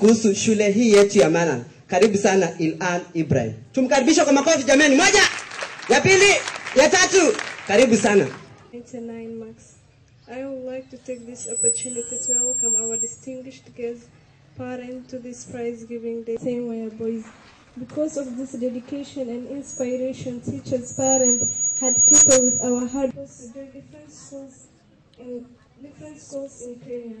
kuhusu shule hii yetu ya Manan. Karibu sana Ilan Ibrahim. Tumkaribishe kwa makofi jamani. Moja, ya pili, ya tatu. Karibu sana. 99 marks. I would like to take this opportunity to welcome our distinguished guest parent to this prize giving day. Same way, boys. Because of this dedication and inspiration, teachers, parents had kept with our hard work different schools in different schools in Kenya.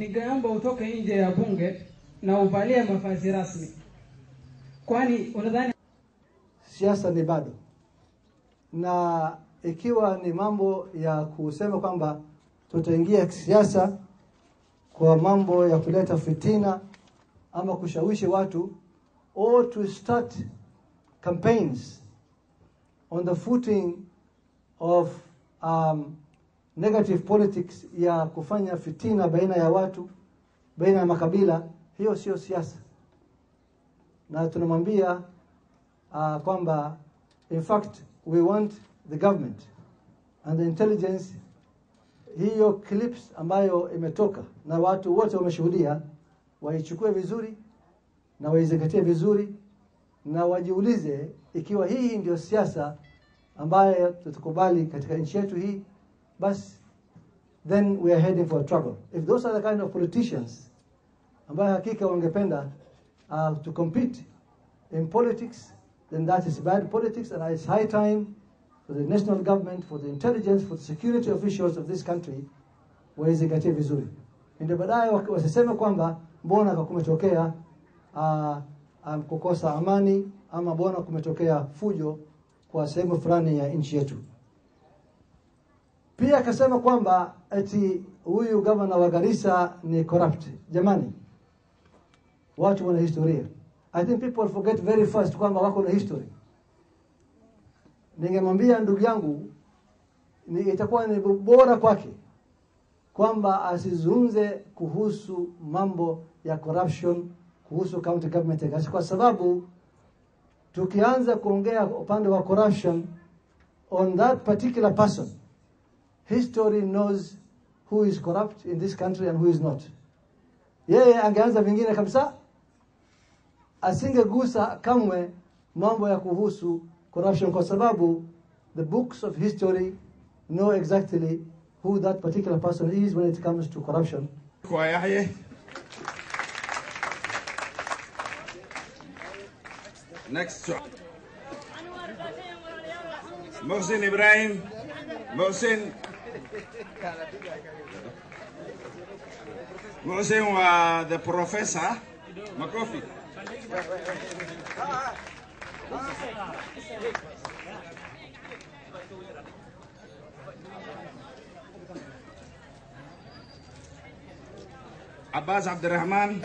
Ningeomba utoke nje ya bunge na uvalie mavazi rasmi, kwani unadhani siasa ni bado, na ikiwa ni mambo ya kusema kwamba tutaingia kisiasa kwa mambo ya kuleta fitina ama kushawishi watu or to start campaigns on the footing of um, negative politics ya kufanya fitina baina ya watu, baina ya makabila, hiyo sio siasa, na tunamwambia uh, kwamba in fact we want the government and the intelligence. Hiyo clips ambayo imetoka na watu wote wameshuhudia waichukue vizuri na waizingatie vizuri na wajiulize ikiwa hii ndio siasa ambayo tutakubali katika nchi yetu hii basi then we are heading for trouble. If those are the kind of politicians ambayo hakika wangependa uh, to compete in politics then that is bad politics and it's high time for the national government for the intelligence for the security officials of this country waizingatie vizuri. Ndio baadaye wasiseme kwamba mbona kumetokea uh, um, kukosa amani ama mbona kumetokea fujo kwa sehemu fulani ya nchi yetu pia akasema kwamba eti huyu gavana wa Garissa ni corrupt. Jamani, watu wana historia. I think people forget very fast kwamba wako na history. Ningemwambia ndugu yangu ni itakuwa ni bora kwake kwamba asizungumze kuhusu mambo ya corruption kuhusu county government ya kwa sababu tukianza kuongea upande wa corruption on that particular person history knows who is corrupt in this country and who is not. Yeye angeanza vingine kabisa, asingegusa kamwe mambo ya kuhusu corruption, kwa sababu the books of history know exactly who that particular person is when it comes to corruption. Kwa Yahya. Next one. Mohsin Ibrahim. Mohsin. Mohsin wa the professor. Makofi. Abbas Abdurrahman.